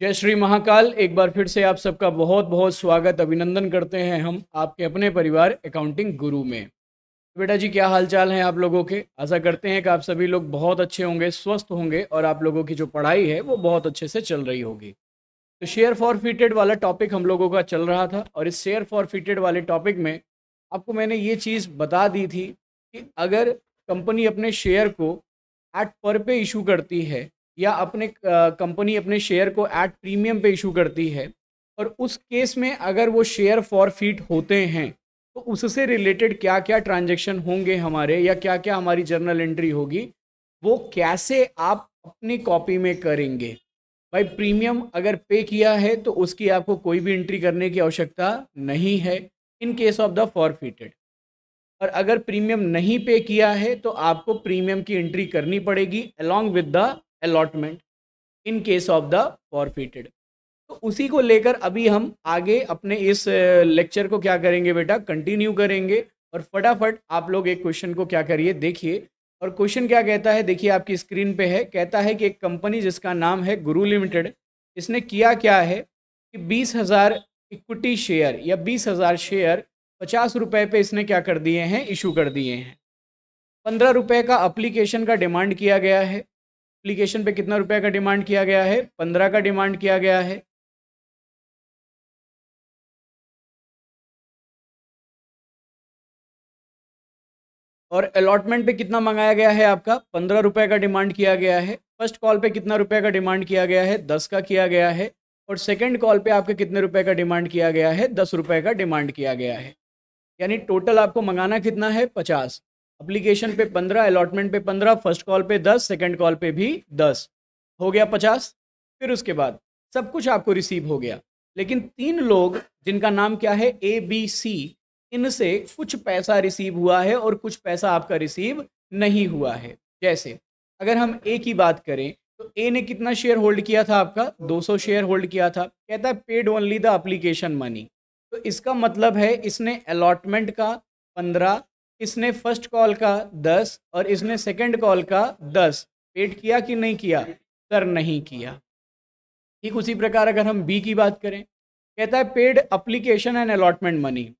जय श्री महाकाल। एक बार फिर से आप सबका बहुत बहुत स्वागत, अभिनंदन करते हैं हम आपके अपने परिवार अकाउंटिंग गुरु में। बेटा जी, क्या हालचाल है आप लोगों के? आशा करते हैं कि आप सभी लोग बहुत अच्छे होंगे, स्वस्थ होंगे और आप लोगों की जो पढ़ाई है वो बहुत अच्छे से चल रही होगी। तो शेयर फॉरफिटेड वाला टॉपिक हम लोगों का चल रहा था और इस शेयर फॉरफिटेड वाले टॉपिक में आपको मैंने ये चीज़ बता दी थी कि अगर कंपनी अपने शेयर को एट पर पे इशू करती है या अपने कंपनी अपने शेयर को एट प्रीमियम पे इशू करती है और उस केस में अगर वो शेयर फॉरफिट होते हैं तो उससे रिलेटेड क्या क्या ट्रांजेक्शन होंगे हमारे या क्या क्या हमारी जर्नल एंट्री होगी, वो कैसे आप अपनी कॉपी में करेंगे? भाई प्रीमियम अगर पे किया है तो उसकी आपको कोई भी एंट्री करने की आवश्यकता नहीं है in case of the forfeited और अगर प्रीमियम नहीं पे किया है तो आपको प्रीमियम की एंट्री करनी पड़ेगी along with the allotment in case of the forfeited तो उसी को लेकर अभी हम आगे अपने इस लेक्चर को क्या करेंगे बेटा? कंटिन्यू करेंगे और फटाफट आप लोग एक क्वेश्चन को क्या करिए? देखिए। और क्वेश्चन क्या कहता है? देखिए, आपकी स्क्रीन पे है। कहता है कि एक कंपनी जिसका नाम है गुरु लिमिटेड इसने किया क्या है कि बीस हज़ार इक्विटी शेयर या बीस हज़ार शेयर पचास रुपये पे इसने क्या कर दिए हैं? इशू कर दिए हैं। पंद्रह रुपये का अप्लीकेशन का डिमांड किया गया है। एप्लीकेशन पे कितना रुपए का डिमांड किया गया है? पंद्रह का डिमांड किया गया है। और अलॉटमेंट पे कितना मंगाया गया है आपका? पंद्रह रुपए का डिमांड किया गया है। फ़र्स्ट कॉल पे कितना रुपए का डिमांड किया गया है? दस का किया गया है। और सेकंड कॉल पे आपके कितने रुपए का डिमांड किया गया है? दस रुपए का डिमांड किया गया है। यानी टोटल आपको मंगाना कितना है? पचास। अप्लीकेशन पे पंद्रह अलॉटमेंट पे पंद्रह फ़र्स्ट कॉल पे दस सेकेंड कॉल पे भी दस। हो गया पचास, फिर उसके बाद सब कुछ आपको रिसीव हो गया। लेकिन तीन लोग, जिनका नाम क्या है? ए बी सी इनसे कुछ पैसा रिसीव हुआ है और कुछ पैसा आपका रिसीव नहीं हुआ है। जैसे, अगर हम ए की बात करें तो ए ने कितना शेयर होल्ड किया था आपका? 200 शेयर होल्ड किया था। कहता है paid only the application money तो इसका मतलब है, इसने अलॉटमेंट का पंद्रह इसने फ़र्स्ट कॉल का दस और इसने सेकंड कॉल का दस? पेड किया कि नहीं किया? सर नहीं किया। ठीक उसी प्रकार अगर हम बी की बात करें, कहता है paid application and allotment money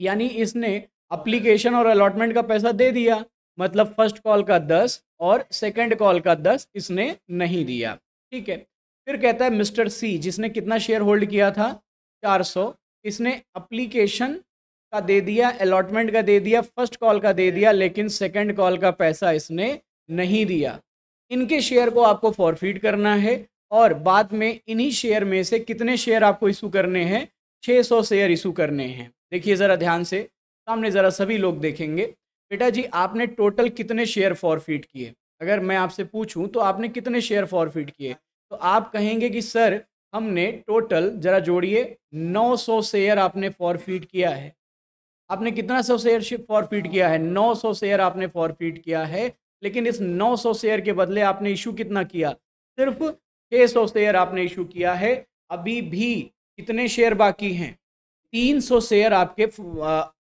यानी इसने अप्लीकेशन और अलॉटमेंट का पैसा दे दिया मतलब फ़र्स्ट कॉल का दस और सेकंड कॉल का दस इसने नहीं दिया। ठीक है? फिर कहता है मिस्टर सी जिसने कितना शेयर होल्ड किया था? चार सौ। इसने अप्लीकेशन का दे दिया अलॉटमेंट का दे दिया फ़र्स्ट कॉल का दे दिया, लेकिन सेकंड कॉल का पैसा इसने नहीं दिया। इनके शेयर को आपको फॉरफिट करना है और बाद में इन्हीं शेयर में से कितने शेयर आपको इशू करने हैं? 600 शेयर इशू करने हैं। देखिए ज़रा ध्यान से, सामने ज़रा सभी लोग देखेंगे। बेटा जी आपने टोटल कितने शेयर फॉरफिट किए? अगर मैं आपसे पूछूँ तो आपने कितने शेयर फॉरफिट किए? तो आप कहेंगे कि, सर, हमने टोटल ज़रा जोड़िए 900 शेयर आपने फॉरफिट किया है। आपने कितना सौ शेयर फॉरफिट किया है? 900 शेयर आपने फॉरफिट किया है, लेकिन इस 900 शेयर के बदले आपने इशू कितना किया? सिर्फ़ 600 शेयर आपने इशू किया है, अभी भी कितने शेयर बाकी हैं? 300 शेयर आपके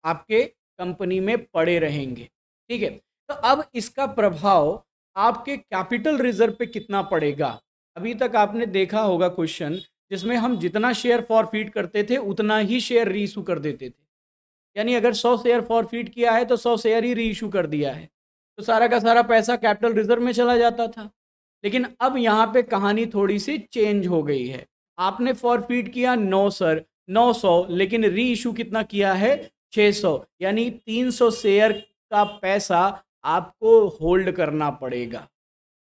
आपके कंपनी में पड़े रहेंगे। ठीक है? तो अब इसका प्रभाव आपके कैपिटल रिज़र्व पे कितना पड़ेगा? अभी तक आपने देखा होगा क्वेश्चन जिसमें हम जितना शेयर फॉरफिट करते थे, उतना ही शेयर रीइशू कर देते थे। यानी अगर सौ शेयर फॉरफिट किया है तो सौ शेयर ही रीइशू कर दिया है। तो सारा का सारा पैसा कैपिटल रिज़र्व में चला जाता था। लेकिन अब यहाँ पे कहानी थोड़ी सी चेंज हो गई है। आपने फॉरफिट किया नौ सर नौ सौ, लेकिन री इशू कितना किया है? छः सौ, यानी तीन सौ शेयर का पैसा आपको होल्ड करना पड़ेगा।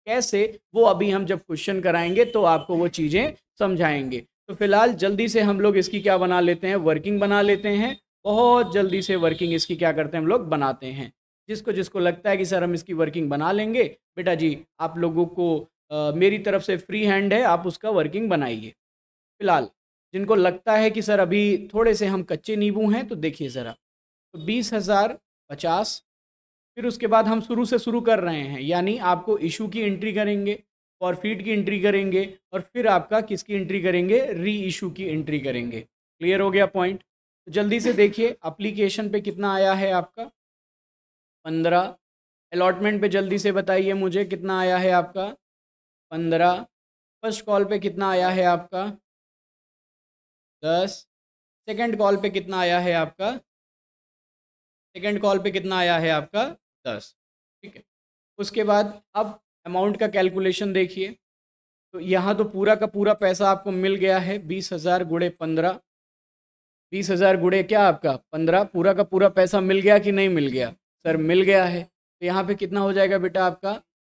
कैसे? वो अभी हम जब क्वेश्चन कराएँगे तो आपको वो चीज़ें समझाएँगे। तो फ़िलहाल जल्दी से हम लोग इसकी क्या बना लेते हैं? वर्किंग बना लेते हैं। बहुत जल्दी से वर्किंग इसकी क्या करते हैं हम लोग? बनाते हैं। जिसको जिसको लगता है कि सर हम इसकी वर्किंग बना लेंगे। बेटा जी आप लोगों को आ, मेरी तरफ़ से फ्री हैंड है आप उसका वर्किंग बनाइए। फ़िलहाल जिनको लगता है कि सर अभी थोड़े से हम कच्चे नींबू हैं तो देखिए ज़रा। तो बीस हज़ार पचास फिर उसके बाद हम शुरू से शुरू कर रहे हैं। यानी आपको इशू की एंट्री करेंगे और फॉरफीट की एंट्री करेंगे और फिर आपका किसकी एंट्री करेंगे? री इशू की एंट्री करेंगे। क्लियर हो गया पॉइंट जल्दी से देखिए अप्लीकेशन पे कितना आया है आपका? पंद्रह। अलॉटमेंट पे जल्दी से बताइए मुझे, कितना आया है आपका? पंद्रह। फ़र्स्ट कॉल पे कितना आया है आपका? दस। सेकंड कॉल पे कितना आया है आपका? सेकंड कॉल पे कितना आया है आपका? दस। ठीक है। उसके बाद अब अमाउंट का कैलकुलेशन देखिए। तो यहाँ तो पूरा का पूरा पैसा आपको मिल गया है बीस हज़ार गुड़े पंद्रह। बीस हज़ार गुड़े क्या आपका? पंद्रह? पूरा का पूरा पैसा मिल गया कि नहीं मिल गया? सर, मिल गया है। तो यहाँ पे कितना हो जाएगा बेटा आपका?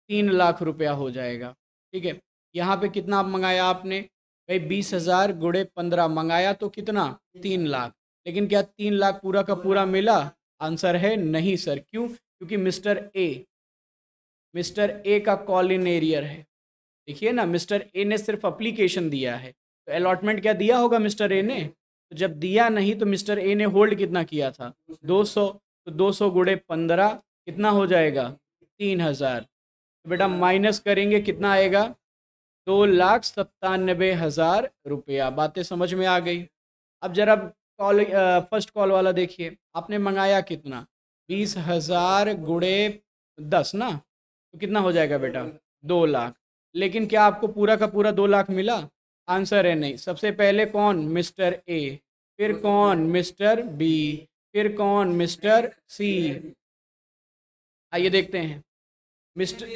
तीन लाख रुपया हो जाएगा। ठीक है? यहाँ पे कितना आप मंगाया आपने? भाई, बीस हज़ार गुड़े पंद्रह मंगाया तो कितना? तीन लाख। लेकिन क्या तीन लाख पूरा का पूरा मिला? आंसर है नहीं सर। क्यों? क्योंकि मिस्टर ए मिस्टर ए का कॉल इन एरियर है। देखिए ना, मिस्टर ए ने सिर्फ़ अप्लीकेशन दिया है। तो अलॉटमेंट क्या दिया होगा मिस्टर ए ने? जब दिया नहीं तो मिस्टर ए ने होल्ड कितना किया था? 200 तो 200 गुड़े पंद्रह, कितना हो जाएगा? तीन हज़ार। तो बेटा माइनस करेंगे कितना आएगा? दो लाख सत्तानबे हज़ार रुपया। बातें समझ में आ गई? अब जरा कॉल फ़र्स्ट कॉल वाला देखिए। आपने मंगाया कितना? बीस हज़ार गुड़े दस ना? तो कितना हो जाएगा बेटा? दो लाख। लेकिन क्या आपको पूरा का पूरा दो लाख मिला? आंसर है नहीं। सबसे पहले कौन? Mister A. फिर कौन? Mister B. फिर कौन? Mister C. आइए देखते हैं। मिस्टर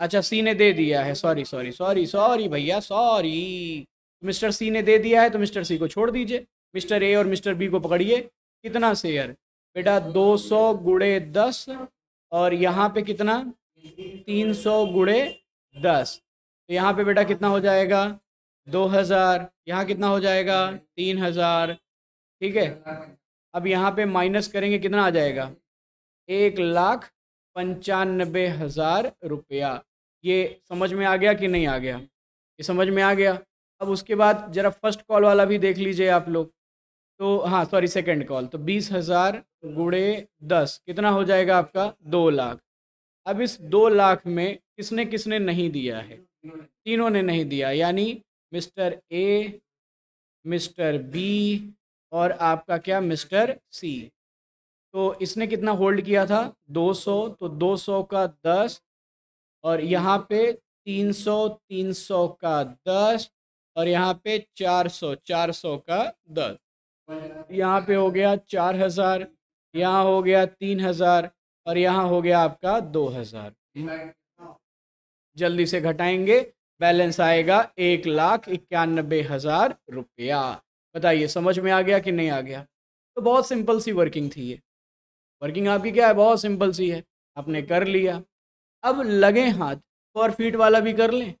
अच्छा सी ने दे दिया है। सॉरी सॉरी सॉरी सॉरी भैया, सॉरी। मिस्टर सी ने दे दिया है तो मिस्टर सी को छोड़ दीजिए। मिस्टर ए और मिस्टर बी को पकड़िए। कितना शेयर? बेटा 200 गुड़े दस और यहाँ पे कितना? 300 गुड़े दस। तो यहाँ पे बेटा कितना हो जाएगा? दो हज़ार, यहाँ कितना हो जाएगा? तीन हज़ार। ठीक है? अब यहाँ पे माइनस करेंगे, कितना आ जाएगा? एक लाख पंचानबे हज़ार रुपया। ये समझ में आ गया कि नहीं आ गया? ये समझ में आ गया? अब उसके बाद ज़रा फ़र्स्ट कॉल वाला भी देख लीजिए आप लोग। तो हाँ सॉरी सेकंड कॉल तो बीस हज़ार गुड़े दस, कितना हो जाएगा आपका? दो लाख। अब इस दो लाख में किसने किसने नहीं दिया है? तीनों ने नहीं दिया, यानी मिस्टर ए, मिस्टर बी और आपका क्या मिस्टर सी? तो इसने कितना होल्ड किया था? 200 तो 200 का 10 और यहाँ पे 300 300 का 10 और यहाँ पे 400 400 का 10 यहाँ पे हो गया 4000 यहाँ हो गया 3000 और यहाँ हो गया आपका 2000 जल्दी से घटाएँगे। बैलेंस आएगा एक लाख इक्यानबे हज़ार रुपया। बताइए, समझ में आ गया कि नहीं आ गया? तो बहुत सिंपल सी वर्किंग थी ये। वर्किंग आपकी क्या है? बहुत सिंपल सी है। आपने कर लिया। अब लगे हाथ फॉर फीट वाला भी कर लें।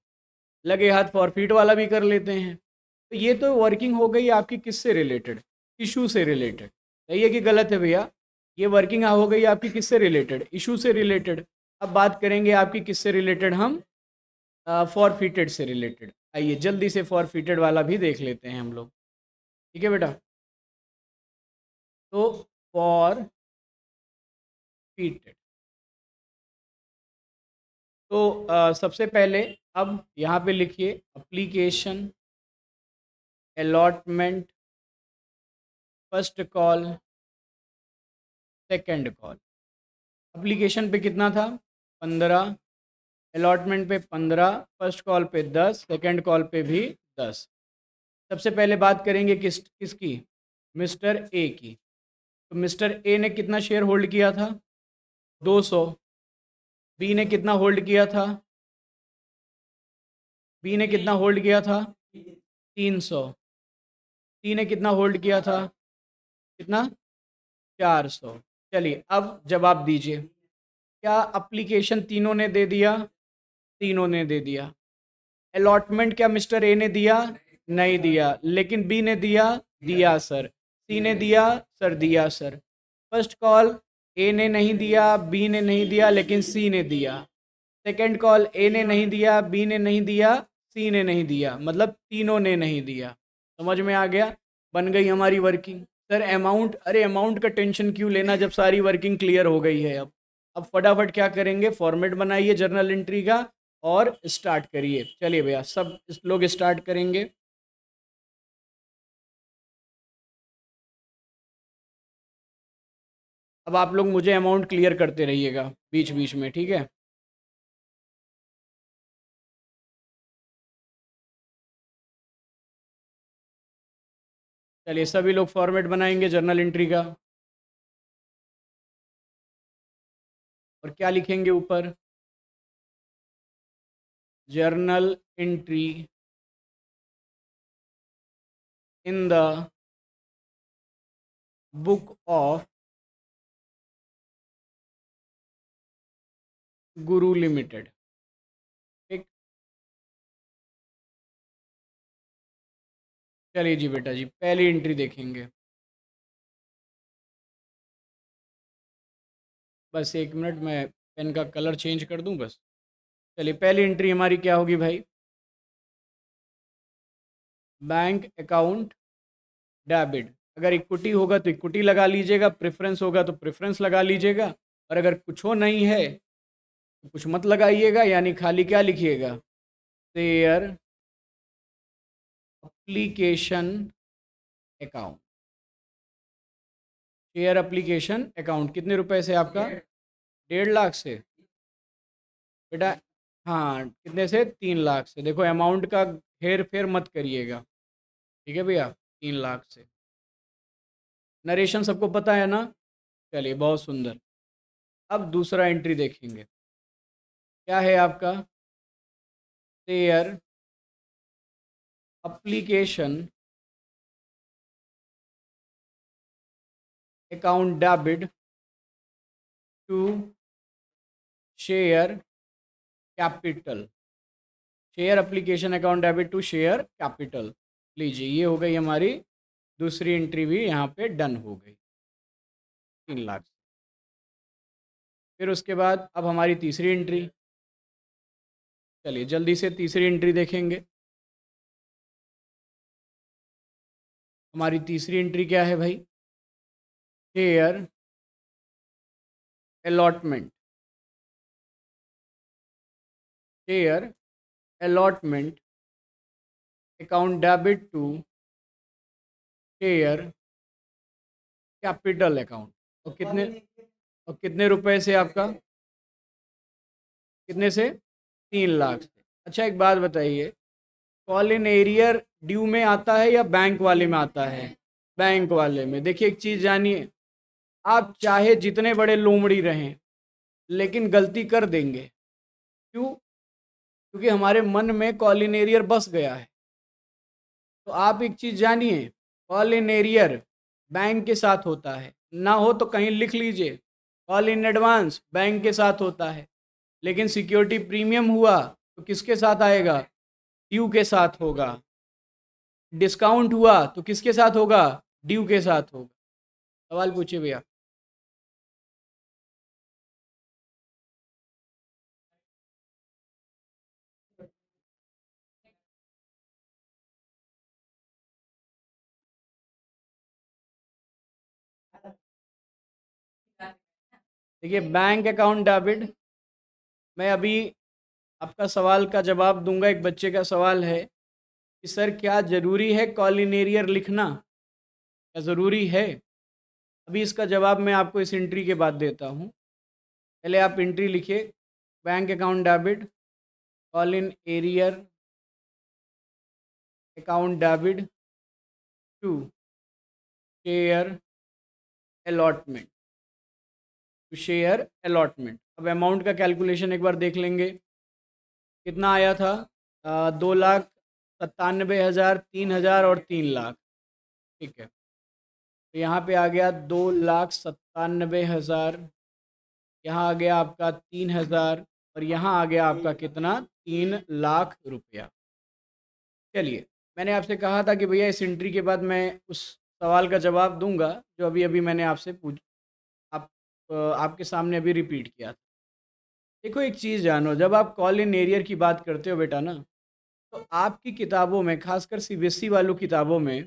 लगे हाथ फॉर फीट वाला भी कर लेते हैं। तो ये तो वर्किंग हो गई आपकी किससे रिलेटेड इशू से रिलेटेड है कि गलत है भैया? ये वर्किंग हो गई आपकी किससे रिलेटेड इशू से रिलेटेड अब बात करेंगे आपकी किससे रिलेटेड हम? फॉरफिटेड से रिलेटेड आइए जल्दी से फॉरफिटेड वाला भी देख लेते हैं हम लोग। ठीक है बेटा? तो फॉर फीटेड तो आ, सबसे पहले अब यहाँ पे लिखिए application allotment first call second call application पे कितना था? पंद्रह अलॉटमेंट पे पंद्रह फ़र्स्ट कॉल पे दस सेकंड कॉल पे भी दस। सबसे पहले बात करेंगे किस, किसकी? मिस्टर ए की। तो मिस्टर ए ने कितना शेयर होल्ड किया था? दो सौ। बी ने कितना होल्ड किया था? बी ने कितना होल्ड किया था? तीन सौ। सी ने कितना होल्ड किया था? कितना? चार सौ। चलिए, अब जवाब दीजिए। क्या अप्लीकेशन तीनों ने दे दिया? तीनों ने दे दिया। अलॉटमेंट क्या मिस्टर ए ने दिया? नहीं दिया। लेकिन बी ने दिया? दिया सर सी ने दिया? सर दिया सर फ़र्स्ट कॉल ए ने नहीं दिया बी ने नहीं दिया, लेकिन सी ने दिया। सेकंड कॉल ए ने नहीं दिया बी ने नहीं दिया सी ने नहीं दिया। मतलब तीनों ने नहीं दिया। समझ में आ गया? बन गई हमारी वर्किंग सर अमाउंट अरे अमाउंट का टेंशन क्यों लेना जब सारी वर्किंग क्लियर हो गई है अब? अब फटाफट क्या करेंगे? फॉर्मेट बनाइए जर्नल एंट्री का। और स्टार्ट करिए। चलिए भैया, सब लोग स्टार्ट करेंगे। अब आप लोग मुझे अमाउंट क्लियर करते रहिएगा बीच बीच में, ठीक है? चलिए, सभी लोग फॉर्मेट बनाएँगे जर्नल एंट्री का। और क्या लिखेंगे ऊपर? Journal entry in the book of Guru limited ठीक? चलिए जी बेटा जी, पहली एंट्री देखेंगे। बस एक मिनट, मैं पेन का कलर चेंज कर दूँ बस? चलिए पहली एंट्री हमारी क्या होगी भाई? बैंक अकाउंट डेबिट अगर इक्विटी होगा तो इक्विटी लगा लीजिएगा प्रेफरेंस होगा तो प्रेफरेंस लगा लीजिएगा और अगर कुछ हो नहीं है तो कुछ मत लगाइएगा यानी खाली क्या लिखिएगा? Share application account share application account कितने रुपए से आपका? डेढ़ लाख से। बेटा हाँ कितने से? तीन लाख से। देखो अमाउंट का हेर फेर मत करिएगा। ठीक है भैया? तीन लाख से। नरेशन सबको पता है ना? चलिए, बहुत सुंदर। अब दूसरा एंट्री देखेंगे। क्या है आपका? Share application account debit to share capital. Share application account debit to share capital. लीजिए, ये हो गई हमारी दूसरी एंट्री भी यहाँ पे डन हो गई। तीन लाख। फिर उसके बाद अब हमारी तीसरी एंट्री। चलिए, जल्दी से तीसरी एंट्री देखेंगे। हमारी तीसरी एंट्री क्या है भाई? Share. Allotment. Share allotment account debit to share capital account और कितने और कितने रुपए से आपका? कितने से? तीन लाख से। अच्छा एक बात बताइए। कॉल इन एरियर ड्यू में आता है या बैंक वाले में आता है? बैंक वाले में। देखिए एक चीज़ जानिए। आप चाहे जितने बड़े लोमड़ी रहें लेकिन गलती कर देंगे। क्यों? क्योंकि हमारे मन में कॉलिन एरियर बस गया है। तो आप एक चीज़ जानिए कॉल इन एरियर बैंक के साथ होता है। ना हो तो कहीं लिख लीजिए, कॉल इन एडवांस बैंक के साथ होता है। लेकिन सिक्योरिटी प्रीमियम हुआ तो किसके साथ आएगा? ड्यू के साथ होगा। डिस्काउंट हुआ तो किसके साथ होगा? ड्यू के साथ होगा। सवाल पूछिए भैया। देखिए बैंक अकाउंट डेबिट मैं अभी आपका सवाल का जवाब दूँगा। एक बच्चे का सवाल है कि, सर, क्या ज़रूरी है कॉलिनेरियर लिखना? क्या ज़रूरी है? अभी इसका जवाब मैं आपको इस एंट्री के बाद देता हूँ। पहले आप इंट्री लिखिए। Bank account debit call in arrear account debit to share allotment to share allotment अब अमाउंट का कैलकुलेशन एक बार देख लेंगे। कितना आया था? आ, दो लाख सत्तानबे हज़ार तीन हज़ार और तीन लाख। ठीक है। तो यहाँ पे आ गया दो लाख सत्तानबे हज़ार। यहाँ आ गया आपका तीन हज़ार और यहाँ आ गया आपका कितना? तीन लाख रुपया। चलिए मैंने आपसे कहा था कि भैया इस एंट्री के बाद मैं उस सवाल का जवाब दूँगा जो अभी अभी मैंने आपसे पूछ आपके सामने अभी रिपीट किया था। देखो एक चीज़ जानो, जब आप कॉल इन एरियर की बात करते हो बेटा ना तो आपकी किताबों में, खासकर सी वालों किताबों में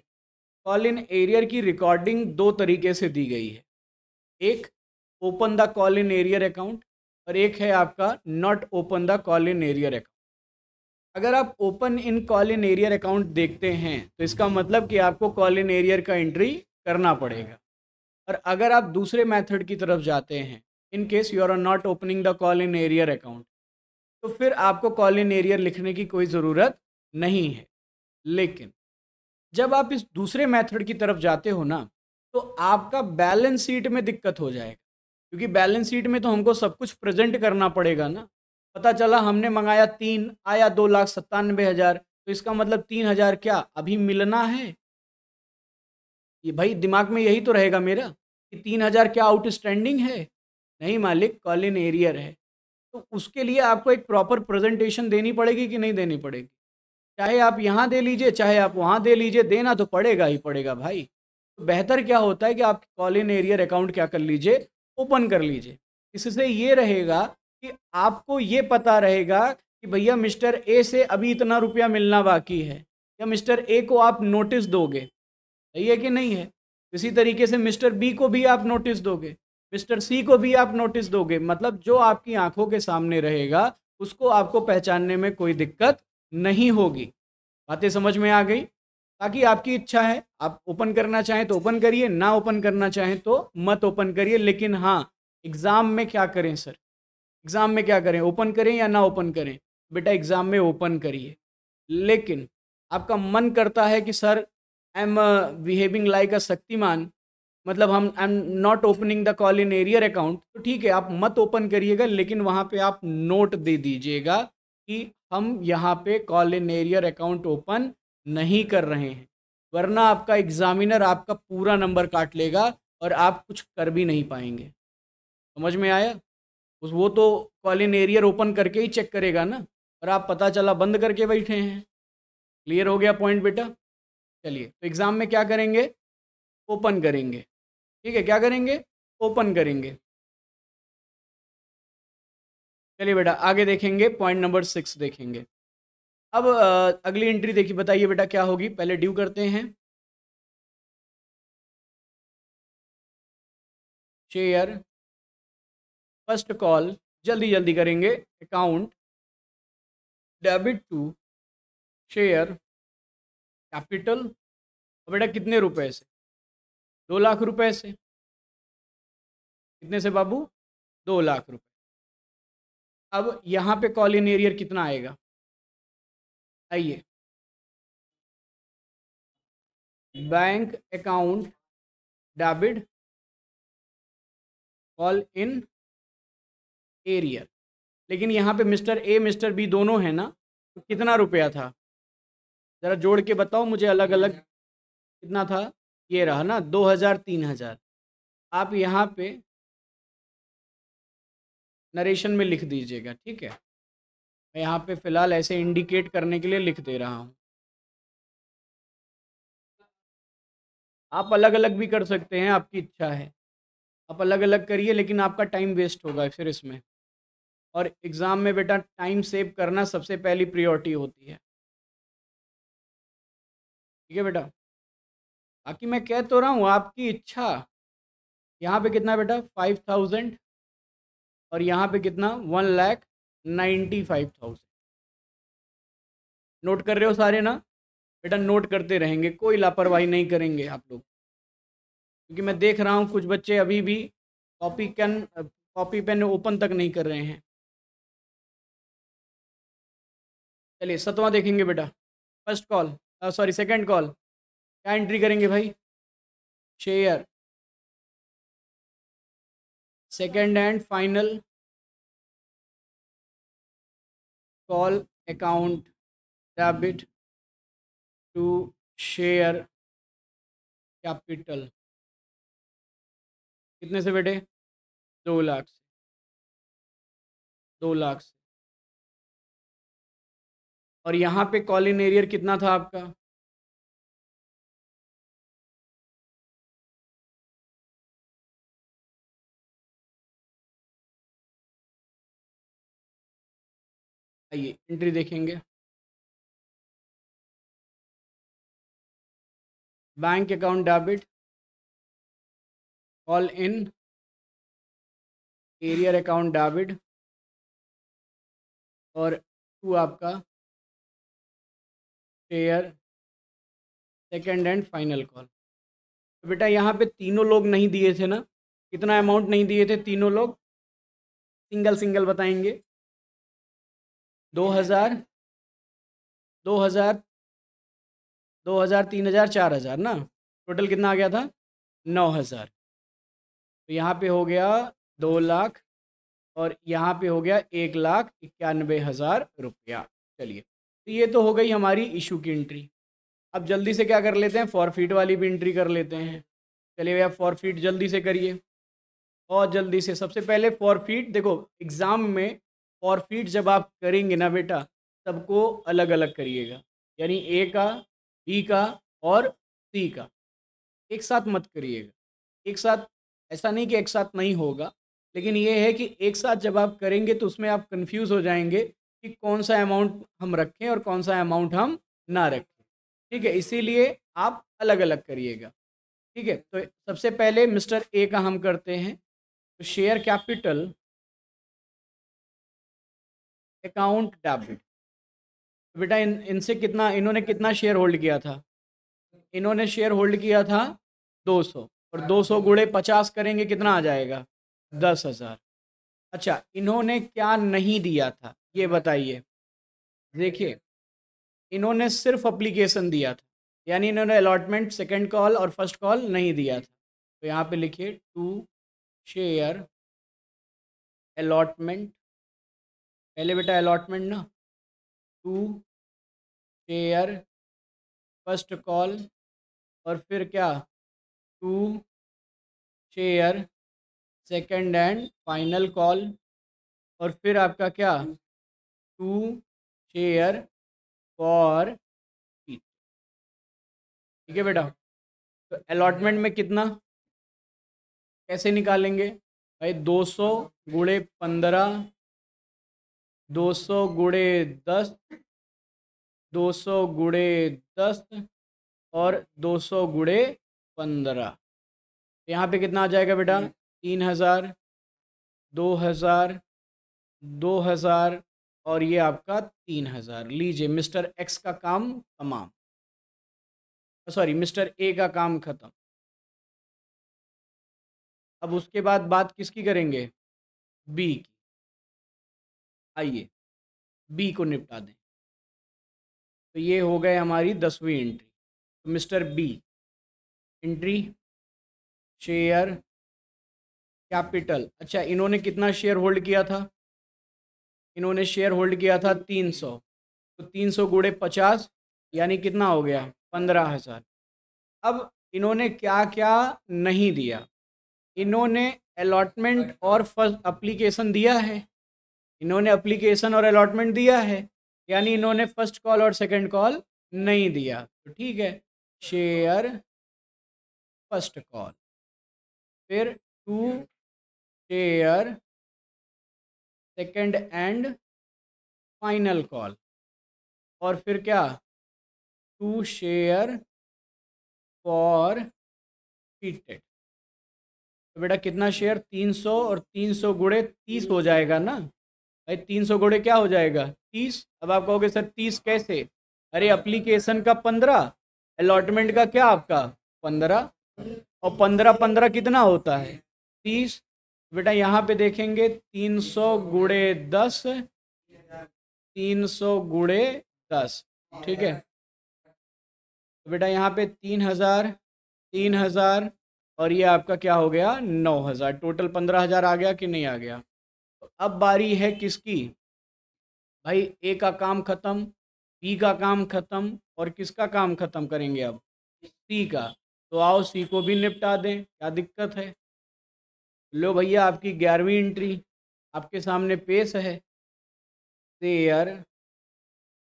कॉल इन एरियर की रिकॉर्डिंग दो तरीके से दी गई है। एक open the call in arrear account और एक है आपका not open the call in arrear account अगर आप open in call in arrear account देखते हैं तो इसका मतलब कि आपको कॉल इन एरियर का एंट्री करना पड़ेगा। और अगर आप दूसरे मेथड की तरफ़ जाते हैं in case you are not opening the call in arrear account तो फिर आपको कॉल इन एरियर लिखने की कोई ज़रूरत नहीं है। लेकिन, जब आप इस दूसरे मेथड की तरफ़ जाते हो ना तो आपका बैलेंस शीट में दिक्कत हो जाएगा। क्योंकि बैलेंस शीट में तो हमको सब कुछ प्रेजेंट करना पड़ेगा ना। पता चला हमने मंगाया तीन, आया दो लाख सत्तानवे हज़ार तो इसका मतलब तीन हज़ार क्या अभी मिलना है? ये भाई, दिमाग में यही तो रहेगा मेरा। कि तीन हज़ार क्या आउटस्टैंडिंग है? नहीं मालिक कॉल इन एरियर है। तो उसके लिए आपको एक प्रॉपर प्रेजेंटेशन देनी पड़ेगी कि नहीं देनी पड़ेगी? चाहे आप यहाँ दे लीजिए, चाहे आप वहाँ दे लीजिए, देना तो पड़ेगा ही पड़ेगा भाई। तो बेहतर क्या होता है कि आप कॉल इन एरियर अकाउंट क्या कर लीजिए? ओपन कर लीजिए। इससे ये रहेगा कि आपको ये पता रहेगा कि भैया मिस्टर ए से अभी इतना रुपया मिलना बाकी है। या मिस्टर ए को आप नोटिस दोगे। सही है कि नहीं है? इसी तरीके से मिस्टर बी को भी आप नोटिस दोगे। मिस्टर सी को भी आप नोटिस दोगे। मतलब जो आपकी आँखों के सामने रहेगा, उसको आपको पहचानने में कोई दिक्कत नहीं होगी। बातें समझ में आ गई? ताकि आपकी इच्छा है, आप ओपन करना चाहें तो ओपन करिए, ना ओपन करना चाहें तो मत ओपन करिए। लेकिन हाँ एग्ज़ाम में क्या करें सर एग्ज़ाम में क्या करें? ओपन करें या ना ओपन करें? बेटा एग्ज़ाम में ओपन करिए। लेकिन आपका मन करता है कि sir I am behaving like a Shaktimaan मतलब हम I am not opening the call in arrear account तो ठीक है, आप मत ओपन करिएगा, लेकिन वहाँ पे आप नोट दे दीजिएगा कि हम यहाँ पे call in arrear account open नहीं कर रहे हैं। वरना आपका एग्ज़ामिनर आपका पूरा नंबर काट लेगा और आप कुछ कर भी नहीं पाएँगे। समझ में आया? उस, वो तो कॉल इन एरियर ओपन करके ही चेक करेगा ना, और आप पता चला बंद करके बैठे हैं। क्लियर हो गया पॉइंट बेटा? चलिए तो एग्ज़ाम में क्या करेंगे? ओपन करेंगे। ठीक है, क्या करेंगे? ओपन करेंगे। चलिए बेटा, आगे देखेंगे पॉइंट नंबर सिक्स देखेंगे। अब अगली एंट्री देखिए, बताइए बेटा, क्या होगी? पहले ड्यू करते हैं। शेयर फ़र्स्ट कॉल जल्दी जल्दी करेंगे। Account debit to share capital बेटा कितने रुपए से? दो लाख रुपए से। कितने से बाबू? दो लाख रुपए। अब यहाँ पे कॉल इन एरियर कितना आएगा? आइए। Bank account debit call in arrear. लेकिन यहाँ पे मिस्टर ए, मिस्टर बी दोनों हैं ना तो कितना रुपया था? ज़रा जोड़ के बताओ, मुझे अलग अलग कितना था? ये रहा ना, दो हज़ार, तीन हज़ार। आप यहाँ पे नरेशन में लिख दीजिएगा, ठीक है? मैं यहाँ पे फ़िलहाल ऐसे इंडिकेट करने के लिए लिख दे रहा हूँ। आप अलग अलग भी कर सकते हैं, आपकी इच्छा है। आप अलग अलग करिए, लेकिन आपका टाइम वेस्ट होगा फिर इसमें। और एग्ज़ाम में बेटा टाइम सेव करना सबसे पहली प्रियोरिटी होती है। ठीक है बेटा? बाकी मैं कह तो रहा हूँ, आपकी इच्छा, यहाँ पे कितना बेटा? फाइव थाउज़ेंड और यहाँ पे कितना? One lakh ninety five thousand note कर रहे हो सारे ना? बेटा नोट करते रहेंगे, कोई लापरवाही नहीं करेंगे आप लोग। क्योंकि मैं देख रहा हूँ, कुछ बच्चे अभी भी copy can copy pen open तक नहीं कर रहे हैं। चलिए, सतवां देखेंगे बेटा। First call sorry second call क्या एंट्री करेंगे भाई? Share second and final call account debit to share capital कितने से बेटे? दो लाख से। दो लाख से। और यहाँ पे कॉल इन एरियर कितना था आपका? आइए एंट्री देखेंगे। Bank account debit call in arrear account debit और टू आपका share second and final call तो बेटा यहाँ पे तीनों लोग नहीं दिए थे ना? कितना अमाउंट नहीं दिए थे तीनों लोग? सिंगल सिंगल बताएँगे। दो हज़ार दो हज़ार दो हज़ार, तीन हज़ार, चार हज़ार ना? टोटल कितना आ गया था? नौ हज़ार। तो यहाँ पे हो गया दो लाख और यहाँ पे हो गया एक लाख इक्यानबे हज़ार रुपया। चलिए तो ये तो हो गई हमारी इशू की एंट्री अब जल्दी से क्या कर लेते हैं? फॉरफीट वाली भी एंट्री कर लेते हैं। चलिए भैया फॉरफीट जल्दी से करिए। और जल्दी से। सबसे पहले फॉरफीट देखो एग्ज़ाम में फॉरफीट जब आप करेंगे ना बेटा, सबको अलग अलग करिएगा। यानी ए का बी का और सी का। एक साथ मत करिएगा। एक साथ, ऐसा नहीं कि एक साथ नहीं होगा, लेकिन ये है कि एक साथ जब आप करेंगे तो उसमें आप कंफ्यूज हो जाएँगे कि कौन सा अमाउंट हम रखें और कौन सा अमाउंट हम ना रखें। ठीक है? इसीलिए आप अलग अलग करिएगा। ठीक है? तो सबसे पहले मिस्टर ए का हम करते हैं। तो शेयर कैपिटल अकाउंट डेबिट बेटा इन, इनसे कितना, इन्होंने कितना शेयर होल्ड किया था? इन्होंने शेयर होल्ड किया था 200 और 200 सौ गुड़े पचास करेंगे कितना आ जाएगा? दस हज़ार। अच्छा इन्होंने क्या नहीं दिया था? ये बताइए। देखिए, इन्होंने सिर्फ़ अप्लीकेशन दिया था। यानी इन्होंने अलॉटमेंट सेकेंड कॉल और फ़र्स्ट कॉल नहीं दिया था। तो यहाँ पे लिखिए टू शेयर अलॉटमेंट पहले बेटा अलॉटमेंट ना टू शेयर फ़र्स्ट कॉल और फिर क्या? To share second and final call और फिर आपका क्या? टू शेयर फॉर ठीक है बेटा? तो अलॉटमेंट में कितना? कैसे निकालेंगे? भाई 200 गुड़े पंद्रह दो सौ गुड़े दस दो सौ गुड़े दस और दो सौ गुड़े पंद्रह। यहाँ पे कितना आ जाएगा बेटा? तीन हज़ार दो हज़ार दो हज़ार और ये आपका तीन हज़ार। लीजिए मिस्टर एक्स का काम तमाम। सॉरी मिस्टर ए का काम ख़त्म। अब उसके बाद बात किसकी करेंगे? बी की। आइए। बी को निपटा दें। तो ये हो गए हमारी दसवीं एंट्री तो mister B entry share capital अच्छा इन्होंने कितना शेयर होल्ड किया था? इन्होंने शेयर होल्ड किया था तीन सौ। तो तीन सौ गुड़े पचास, यानी कितना हो गया? पंद्रह हज़ार। अब इन्होंने क्या क्या नहीं दिया? इन्होंने अलॉटमेंट और फ़र्स्ट अप्लीकेशन दिया है। इन्होंने अप्लीकेशन और अलॉटमेंट दिया है, यानी इन्होंने फ़र्स्ट कॉल और सेकंड कॉल नहीं दिया। तो ठीक है शेयर फ़र्स्ट कॉल फिर to share second and final call और फिर क्या? टू शेयर फॉर हीटेड तो बेटा कितना शेयर तीन सौ और तीन सौ गुड़े तीस हो जाएगा ना? भाई तीन सौ गुड़े क्या हो जाएगा? तीस? अब आप कहोगे, सर, तीस कैसे? अरे अप्लीकेशन का पंद्रह अलॉटमेंट का क्या आपका? पंद्रह। और पंद्रह पंद्रह कितना होता है? तीस। बेटा, यहाँ पे देखेंगे, तीन सौ गुड़े दस, तीन सौ गुड़े दस। ठीक है? तो बेटा, यहाँ पे तीन हज़ार तीन हज़ार, और ये आपका क्या हो गया? नौ हज़ार। टोटल पंद्रह हज़ार आ गया कि नहीं आ गया? अब बारी है किसकी? भाई ए का काम ख़त्म बी का काम ख़त्म और किसका काम ख़त्म करेंगे अब? सी का। तो आओ सी को भी निपटा दें, क्या दिक्कत है? लो भैया, आपकी ग्यारहवीं एंट्री आपके सामने पेश है। Share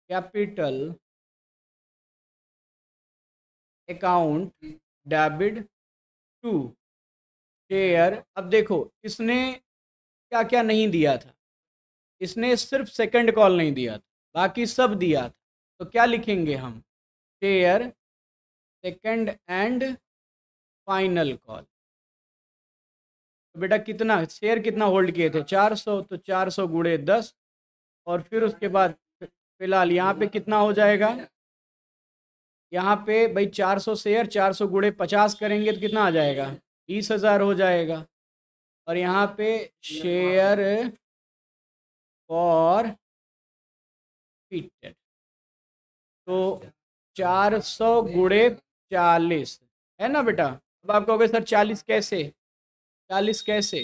capital account debit to share अब देखो इसने क्या क्या नहीं दिया था। इसने सिर्फ़ सेकंड कॉल नहीं दिया था, बाकी सब दिया था। तो क्या लिखेंगे हम? Share second and final call तो बेटा कितना शेयर कितना होल्ड किए थे? 400 तो 400 सौ गुड़े दस, और फिर उसके बाद फ़िलहाल यहाँ पे कितना हो जाएगा? यहाँ पे भाई 400 शेयर 400 गुड़े पचास करेंगे तो कितना आ जाएगा? बीस हज़ार हो जाएगा। और यहाँ पे शेयर फॉर फिटेड तो चार सौ गुड़े चालीस, है ना बेटा? अब आप कहोगे, सर, चालीस कैसे? चालीस कैसे?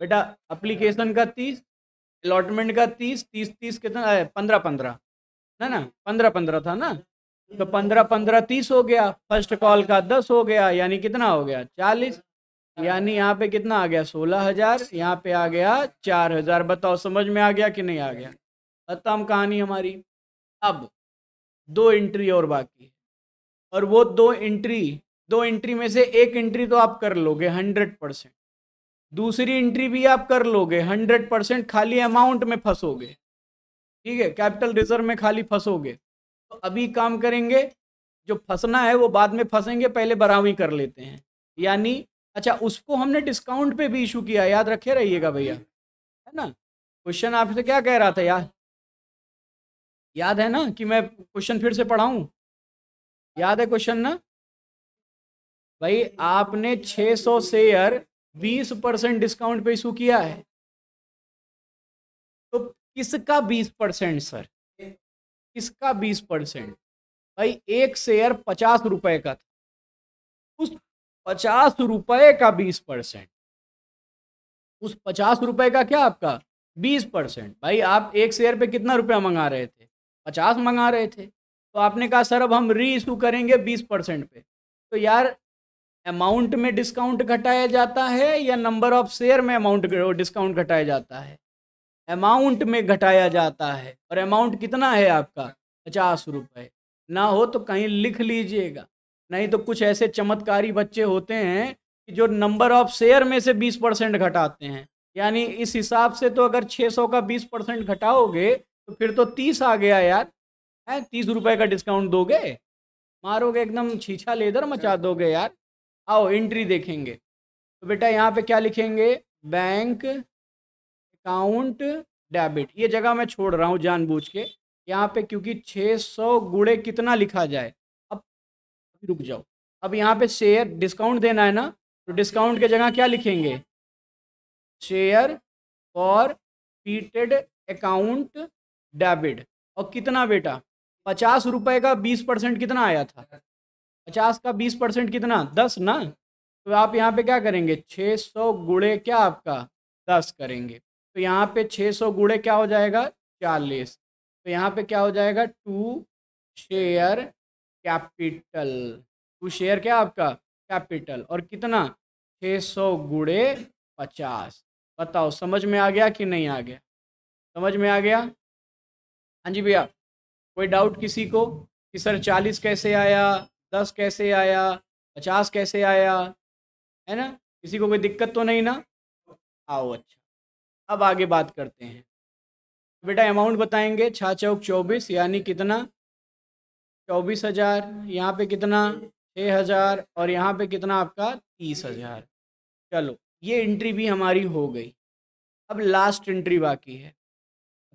बेटा अप्लीकेशन का तीस अलॉटमेंट का तीस तीस तीस कितना? पंद्रह पंद्रह ना ना? पंद्रह पंद्रह था ना? तो पंद्रह पंद्रह, तीस हो गया। फ़र्स्ट कॉल का दस हो गया, यानी कितना हो गया? चालीस। यानी यहाँ पे कितना आ गया? सोलह हज़ार। यहाँ पे आ गया चार हज़ार। बताओ, समझ में आ गया कि नहीं आ गया? खत्म कहानी हमारी। अब दो एंट्री और बाकी है। और वो दो एंट्री दो एंट्री में से एक एंट्री तो आप कर लोगे हंड्रेड परसेंट दूसरी एंट्री भी आप कर लोगे हंड्रेड परसेंट खाली अमाउंट में फंसोगे। ठीक है? कैपिटल रिज़र्व में खाली फंसोगे। तो अभी काम करेंगे। जो फंसना है वो बाद में फंसेंगे, पहले बरावी कर लेते हैं। यानी अच्छा उसको हमने डिस्काउंट पे भी इशू किया याद रखे रहिएगा भैया। है ना? क्वेश्चन आपसे क्या कह रहा था यार याद है ना कि मैं क्वेश्चन फिर से पढ़ाऊं? याद है क्वेश्चन ना? भाई आपने 600 शेयर 20 परसेंट डिस्काउंट पे इशू किया है। तो किसका 20 परसेंट सर किसका 20 परसेंट? भाई एक शेयर पचास रुपए का था। उस पचास रुपए का बीस परसेंट। उस पचास रुपए का क्या आपका? बीस परसेंट। भाई, आप एक शेयर पे कितना रुपया मंगा रहे थे? पचास मंगा रहे थे। तो आपने कहा, सर, अब हम री इशू करेंगे बीस परसेंट पे। तो यार अमाउंट में डिस्काउंट घटाया जाता है या नंबर ऑफ़ शेयर में अमाउंट डिस्काउंट घटाया जाता है? अमाउंट में घटाया जाता है। और अमाउंट कितना है आपका? पचास रुपये ना हो तो कहीं लिख लीजिएगा। नहीं तो कुछ ऐसे चमत्कारी बच्चे होते हैं कि जो नंबर ऑफ़ शेयर में से बीस परसेंट घटाते हैं। यानी इस हिसाब से तो अगर 600 का बीस परसेंट घटाओगे तो फिर तो तीस आ गया यार। है? तीस रुपए का डिस्काउंट दोगे? मारोगे एकदम छीछा लेदर मचा दोगे यार। आओ एंट्री देखेंगे। तो बेटा यहाँ पे क्या लिखेंगे? बैंक अकाउंट डेबिट ये जगह मैं छोड़ रहा हूँ जानबूझ के। यहाँ पे क्योंकि 600 गुड़े कितना लिखा जाए? रुक जाओ। अब यहाँ पे शेयर डिस्काउंट देना है ना तो डिस्काउंट के जगह क्या लिखेंगे? Share forfeited account debit और कितना बेटा? पचास रुपए का बीस परसेंट कितना आया था? पचास का बीस परसेंट कितना? दस ना? तो आप यहाँ पे क्या करेंगे? छः सौ गुड़े क्या आपका? दस करेंगे। तो यहाँ पे छः सौ गुड़े क्या हो जाएगा? चालीस। तो यहाँ पे क्या हो जाएगा? To share capital. To share क्या आपका? कैपिटल। और कितना? छः सौ गुड़े पचास। बताओ, समझ में आ गया कि नहीं आ गया? समझ में आ गया? हाँ जी भैया। कोई डाउट किसी को? कि सर चालीस कैसे आया? दस कैसे आया? पचास कैसे आया? है ना? किसी को कोई दिक्कत तो नहीं ना? आओ अच्छा। अब आगे बात करते हैं। बेटा अमाउंट बताएँगे छः चौक चौबीस, यानी कितना? चौबीस हज़ार, यहाँ पे कितना? छः हज़ार और यहाँ पे कितना आपका? तीस हज़ार। चलो, ये एंट्री भी हमारी हो गई। अब लास्ट एंट्री बाकी है।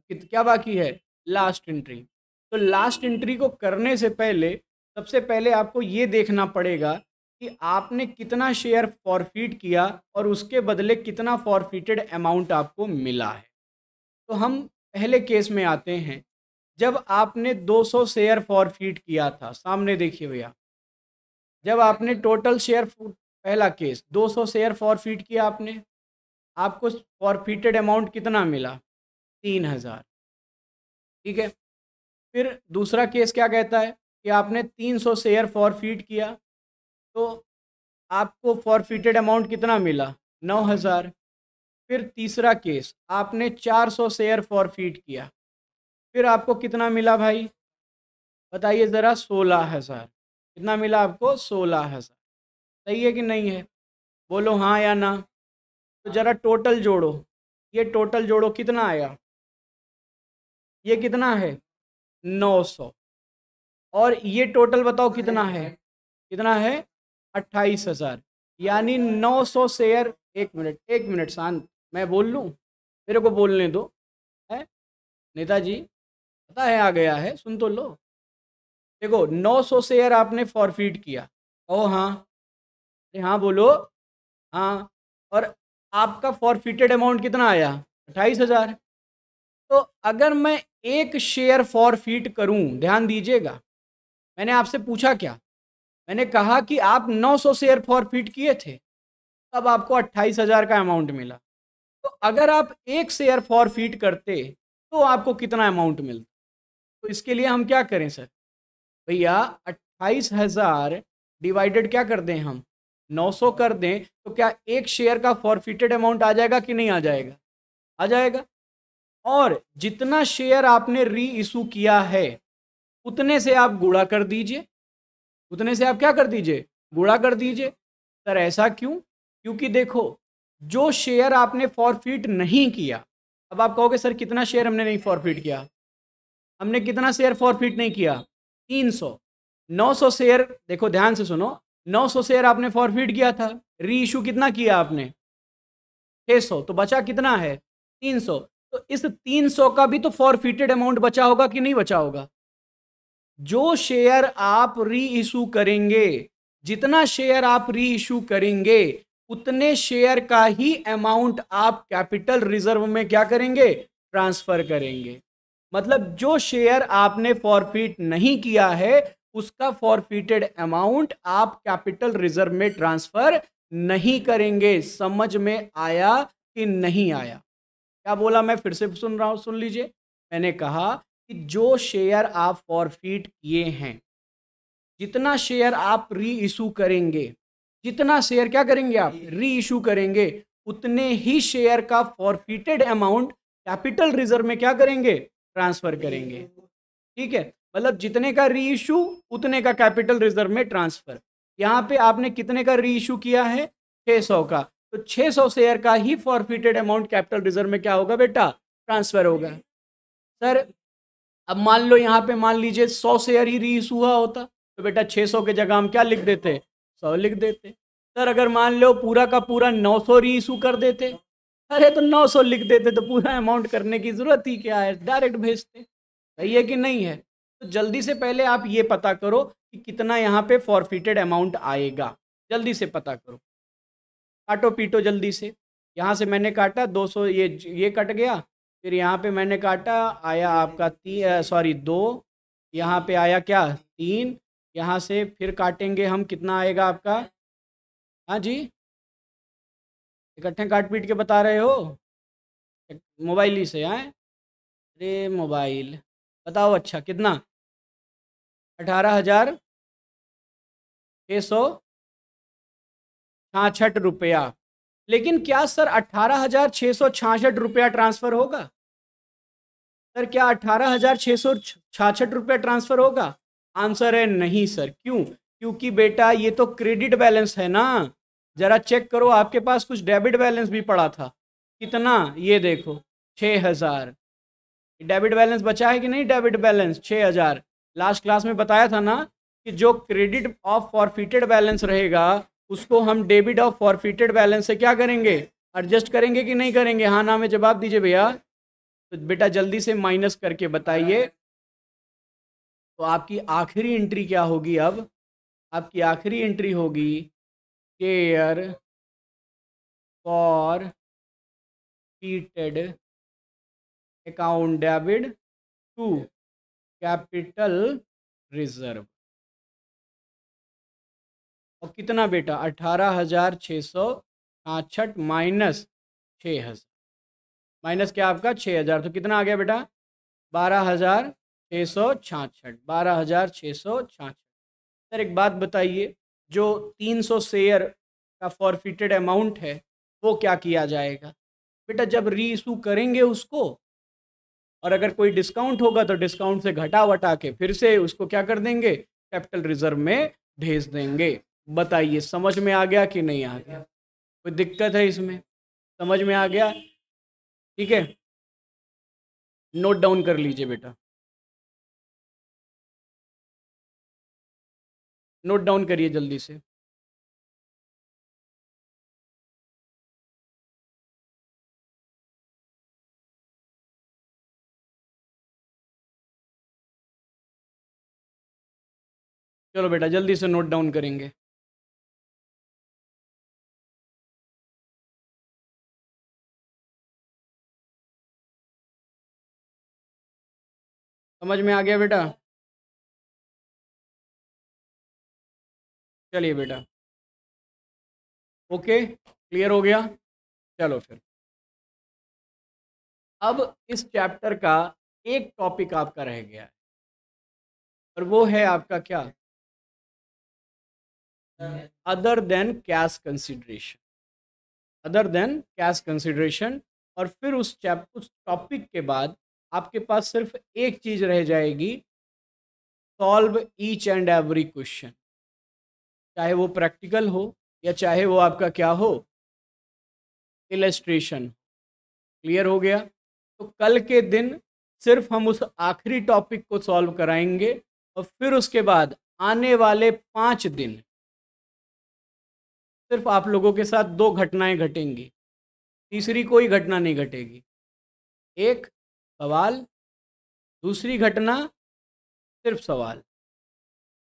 कित, क्या बाकी है? लास्ट एंट्री तो लास्ट एंट्री को करने से पहले, सबसे पहले आपको ये देखना पड़ेगा कि आपने कितना शेयर फॉरफिट किया और उसके बदले कितना फॉरफिटेड अमाउंट आपको मिला है। तो हम पहले केस में आते हैं। जब आपने 200 शेयर फॉरफिट किया था, सामने देखिए भैया। जब आपने टोटल शेयर पहला केस 200 शेयर फॉरफिट किया आपने, आपको फॉरफिटेड अमाउंट कितना मिला? तीन हज़ार। ठीक है? फिर दूसरा केस क्या कहता है कि आपने 300 शेयर फॉरफिट किया तो आपको फॉरफिटेड अमाउंट कितना मिला? नौ हज़ार। फिर तीसरा केस, आपने 400 शेयर फॉरफिट किया फिर आपको कितना मिला भाई? बताइए ज़रा सोलह हज़ार। कितना मिला आपको? सोलह हज़ार। सही है कि नहीं है? बोलो हाँ या ना। तो ज़रा टोटल जोड़ो। ये टोटल जोड़ो कितना आया? ये कितना है? नौ सौ। और ये टोटल बताओ कितना है? कितना है? अट्ठाईस हज़ार। यानी नौ सौ शेयर। एक मिनट एक मिनट शांत। मैं बोल लूँ? मेरे को बोलने दो। है? नेताजी पता है आ गया है, सुन तो लो। देखो 900 शेयर आपने फॉरफिट किया। ओ हाँ। अरे हाँ बोलो। हाँ। और आपका फॉरफिटेड अमाउंट कितना आया? अट्ठाईस हज़ार। तो अगर मैं एक शेयर फॉरफिट करूँ, ध्यान दीजिएगा। मैंने आपसे पूछा क्या? मैंने कहा कि आप 900 शेयर फॉरफिट किए थे, तब आपको अट्ठाईस हज़ार का अमाउंट मिला। तो अगर आप एक शेयर फॉरफिट करते तो आपको कितना अमाउंट मिलता? तो इसके लिए हम क्या करें, सर? भैया, अट्ठाईस हज़ार डिवाइडेड क्या कर दें हम? 900 कर दें तो क्या एक शेयर का फॉरफिटेड अमाउंट आ जाएगा कि नहीं आ जाएगा? आ जाएगा। और जितना शेयर आपने री इशू किया है, उतने से आप गुड़ा कर दीजिए। उतने से आप क्या कर दीजिए? गुड़ा कर दीजिए। सर, ऐसा क्यों? क्योंकि देखो, जो शेयर आपने फॉरफिट नहीं किया, अब आप कहोगे, सर, कितना शेयर हमने नहीं फॉरफिट किया? हमने कितना शेयर फॉरफिट नहीं किया? तीन सौ। नौ सौ शेयर, देखो ध्यान से सुनो, नौ सौ शेयर आपने फॉरफिट किया था। री इशू कितना किया आपने? छः सौ। तो बचा कितना है? तीन सौ। तो इस तीन सौ का भी तो फॉरफिटेड अमाउंट बचा होगा कि नहीं बचा होगा? जो शेयर आप री इशू करेंगे, जितना शेयर आप री इशू करेंगे, उतने शेयर का ही अमाउंट आप कैपिटल रिज़र्व में क्या करेंगे? ट्रांसफ़र करेंगे। मतलब जो शेयर आपने फॉरफिट नहीं किया है उसका फॉरफिटेड अमाउंट आप कैपिटल रिज़र्व में ट्रांसफ़र नहीं करेंगे। समझ में आया कि नहीं आया? क्या बोला मैं? फिर से सुन रहा हूँ सुन लीजिए। मैंने कहा कि जो शेयर आप फॉरफिट किए हैं जितना शेयर आप री इशू करेंगे जितना शेयर क्या करेंगे आप? री इशू करेंगे उतने ही शेयर का फॉरफिटेड अमाउंट कैपिटल रिज़र्व में क्या करेंगे? ट्रांसफ़र करेंगे। ठीक है? मतलब जितने का री इशू उतने का कैपिटल रिज़र्व में ट्रांसफ़र। यहाँ पे आपने कितने का री इशू किया है? 600 का। तो 600 शेयर का ही फॉरफिटेड अमाउंट कैपिटल रिज़र्व में क्या होगा बेटा? ट्रांसफ़र होगा। सर अब मान लो यहाँ पे मान लीजिए सौ शेयर ही री इशू हुआ होता तो बेटा 600 के जगह हम क्या लिख देते? सौ लिख देते। सर अगर मान लो पूरा का पूरा 900 री इशू कर देते अरे तो 900 लिख देते तो पूरा अमाउंट करने की ज़रूरत ही क्या है? डायरेक्ट भेजते। सही है कि नहीं है? तो जल्दी से पहले आप ये पता करो कि कितना यहाँ पे फॉरफिटेड अमाउंट आएगा। जल्दी से पता करो। काटो पीटो जल्दी से। यहाँ से मैंने काटा 200 ये ये कट गया। फिर यहाँ पे मैंने काटा, आया आपका तीन सॉरी दो। यहाँ पे आया क्या? तीन। यहाँ से फिर काटेंगे हम, कितना आएगा आपका? हाँ जी? इकट्ठे काट पीट के बता रहे हो? मोबाइल ही से आए? अरे मोबाइल। बताओ अच्छा कितना? अठारह हज़ार छः सौ छाछठ रुपया। लेकिन क्या सर अठारह हज़ार छः सौ छाछठ रुपया ट्रांसफ़र होगा? सर क्या अठारह हज़ार छः सौ छाछठ रुपया ट्रांसफ़र होगा? आंसर है नहीं सर। क्यों? क्योंकि बेटा ये तो क्रेडिट बैलेंस है ना। ज़रा चेक करो, आपके पास कुछ डेबिट बैलेंस भी पड़ा था। कितना? ये देखो छः हज़ार। डेबिट बैलेंस बचा है कि नहीं? डेबिट बैलेंस छः हज़ार। लास्ट क्लास में बताया था ना कि जो क्रेडिट ऑफ़ फॉरफिटेड बैलेंस रहेगा, उसको हम डेबिट ऑफ़ फॉरफिटेड बैलेंस से क्या करेंगे? एडजस्ट करेंगे कि नहीं करेंगे? हाँ ना में जवाब दीजिए भैया। तो बेटा, जल्दी से माइनस करके बताइए। तो आपकी आखिरी एंट्री क्या होगी अब? आपकी आखिरी एंट्री होगी care forfeited account debit to capital reserve. और कितना बेटा? अठारह हज़ार छः सौ छाछठ माइनस छः हज़ार। माइनस क्या आपका? छः हज़ार। तो कितना आ गया बेटा? बारह हज़ार छः सौ छाछठ। बारह हज़ार छः सौ छाछठ। सर, एक बात बताइए जो तीन सौ शेयर का फॉरफिटेड अमाउंट है, वो क्या किया जाएगा? बेटा, जब री इशू करेंगे उसको, और अगर कोई डिस्काउंट होगा तो डिस्काउंट से घटा वटा के फिर से उसको क्या कर देंगे? कैपिटल रिज़र्व में भेज देंगे। बताइए, समझ में आ गया कि नहीं आ गया? कोई दिक्कत है इसमें? समझ में आ गया? ठीक है? नोट डाउन कर लीजिए बेटा। नोट डाउन करिए जल्दी से। चलो बेटा, जल्दी से नोट डाउन करेंगे। समझ में आ गया बेटा? चलिए बेटा। ओके, क्लियर हो गया? चलो फिर। अब इस चैप्टर का एक टॉपिक आपका रह गया है। और वो है आपका क्या? Other than cash consideration. Other than cash consideration. और फिर उस चैप, उस टॉपिक के बाद आपके पास सिर्फ़ एक चीज़ रह जाएगी। Solve each and every question. चाहे वो प्रैक्टिकल हो या चाहे वो आपका क्या हो इलेस्ट्रेशन क्लियर हो गया? तो कल के दिन सिर्फ़ हम उस आखिरी टॉपिक को सॉल्व कराएँगे और फिर उसके बाद आने वाले पाँच दिन सिर्फ़ आप लोगों के साथ दो घटनाएँ घटेंगी। तीसरी कोई घटना नहीं घटेगी। एक, सवाल। दूसरी घटना सिर्फ़ सवाल।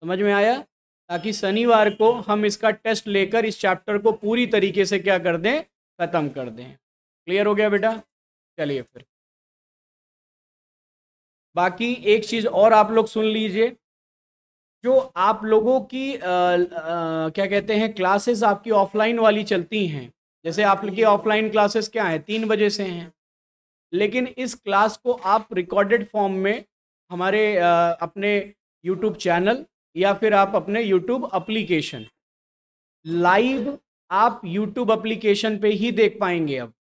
समझ में आया? ताकि शनिवार को हम इसका टेस्ट लेकर इस चैप्टर को पूरी तरीके से क्या कर दें ख़त्म कर दें। क्लियर हो गया बेटा? चलिए फिर। बाकी एक चीज़ और आप लोग सुन लीजिए। जो आप लोगों की आ, आ, क्या कहते हैं क्लासेस आपकी ऑफलाइन वाली चलती हैं। जैसे आपकी ऑफलाइन क्लासेस क्या हैं? तीन बजे से हैं। लेकिन इस क्लास को आप रिकॉर्डेड फॉर्म में हमारे आ, अपने यूट्यूब चैनल या फिर आप अपने यूट्यूब एप्लीकेशन लाइव आप यूट्यूब एप्लीकेशन पे ही देख पाएँगे अब।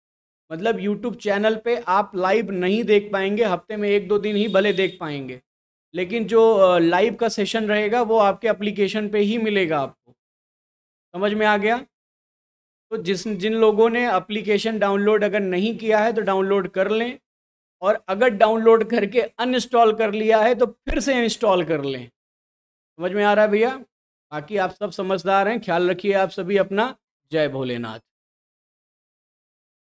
मतलब यूट्यूब चैनल पे आप लाइव नहीं देख पाएँगे, हफ़्ते में एक दो दिन ही भले देख पाएँगे। लेकिन जो लाइव का सेशन रहेगा, वो आपके एप्लीकेशन पे ही मिलेगा आपको। समझ में आ गया? तो जिस, जिन लोगों ने एप्लीकेशन डाउनलोड अगर नहीं किया है तो डाउनलोड कर लें। और अगर डाउनलोड करके अनइंस्टॉल कर लिया है तो फिर से इंस्टॉल कर लें। समझ में आ रहा है भैया? बाकी आप सब समझदार हैं, ख्याल रखिए आप सभी अपना। जय भोलेनाथ।